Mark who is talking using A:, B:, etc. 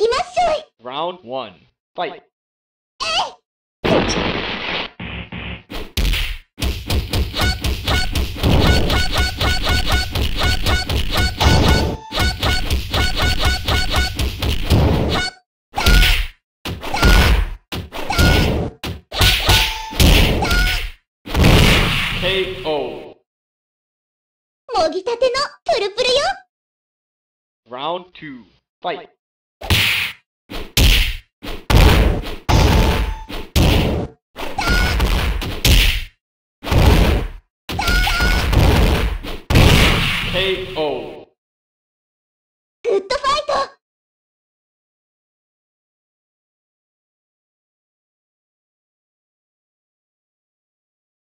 A: きまっしょい
B: Round 1. Fight.
A: もぎたてのプルプルよ
B: Round 2. Fight. KO.